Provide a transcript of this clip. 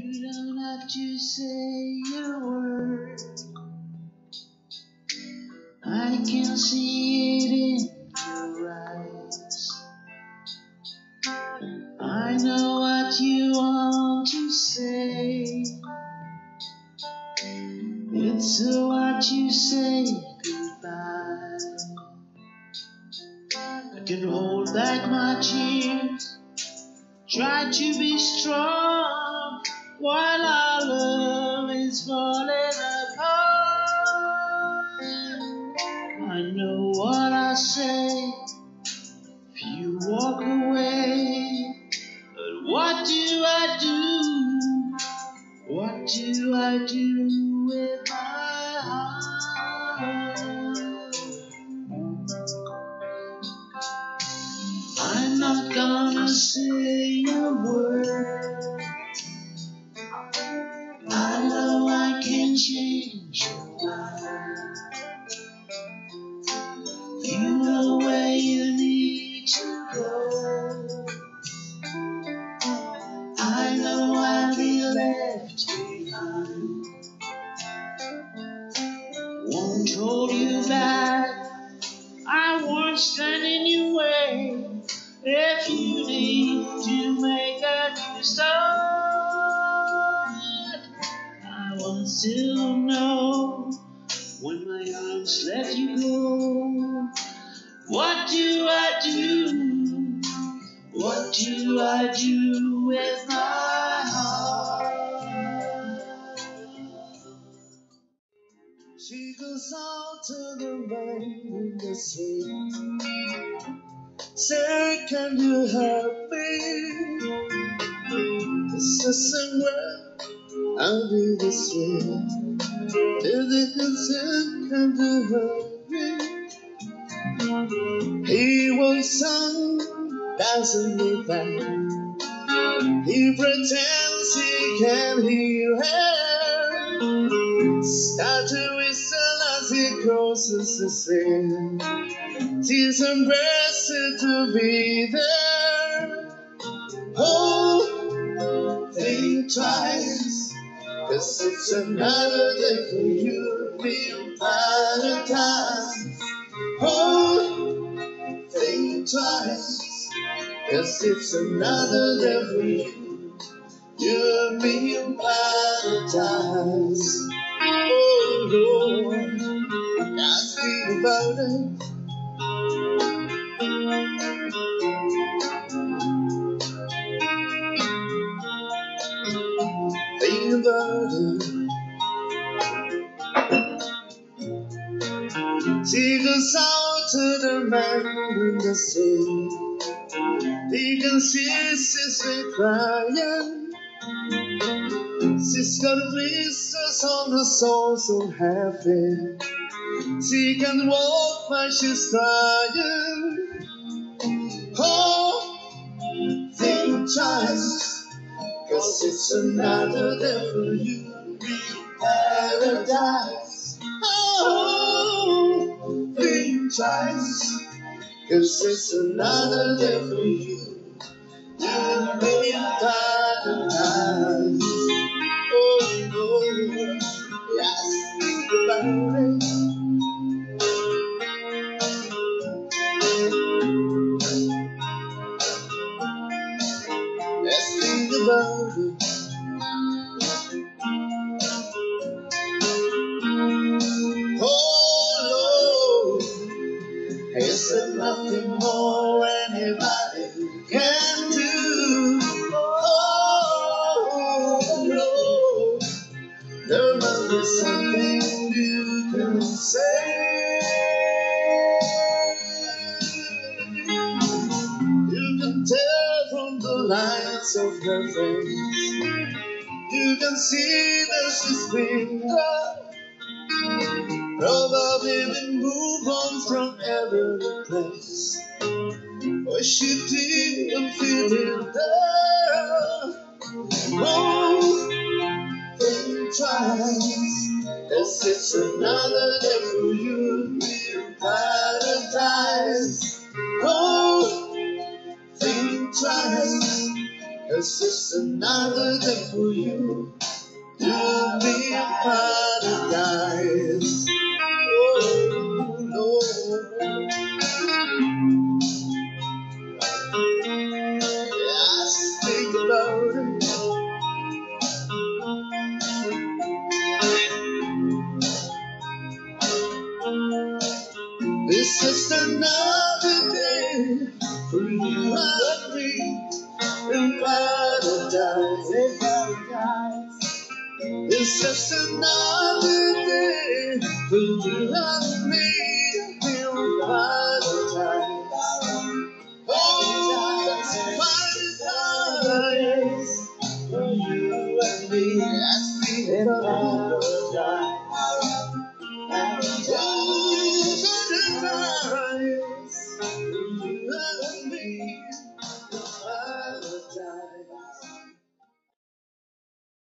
You don't have to say a word. I can see it in your eyes. I know what you want to say. It's hard to say goodbye. I can hold back my tears, try to be strong while our love is falling apart. I know what I say if you walk away, but what do I do? What do I do with my heart? I'm not gonna say a word. Change your mind. You know where you need to go. I know I'll be left behind. Won't hold you back. I won't stand in your way. If you need to To know when my arms let you go. What do I do? What do I do with my heart? She goes out to the man in the sea. Say, can you help me? It's the same way I'll do the same. If the consent can you help me? He was son, doesn't need that. He pretends he can hear her. Start to whistle as he crosses the sea. She's embraced to be there. Oh, think twice, cause it's another day for you to be in paradise. Oh, think twice, cause it's another day for you. You and me in paradise. Oh Lord, I think about it. Think about it. She goes out to the man in the sea. He can see sister crying. She's got blisters on her soul so heavy. She can walk when she's crying. Oh, think twice. Cause it's another day for you paradise. Oh, think. Cause it's another day for you be paradise. Oh, yes. Let's it. Oh is there nothing more anybody can do? Oh there must be something you can say. Face. You can see that she's been. Probably been moved on from every place. But she didn't feel it there. Oh, think twice. Cause it's another day for you in paradise. Twice. It's another day for you to be a paradise. Oh. Yeah, I think about it. It's just another paradise in paradise. It's just another day that you love me and paradise. Oh, paradise for you and me we in paradise. paradise.